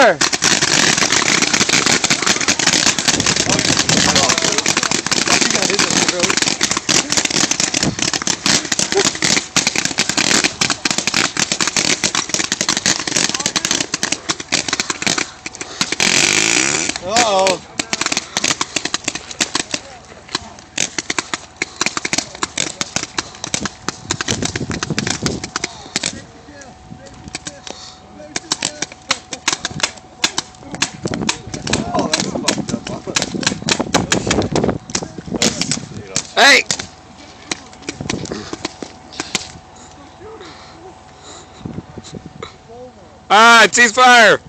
ceasefire! Uh-oh. Oh, Hey! Ah, ceasefire!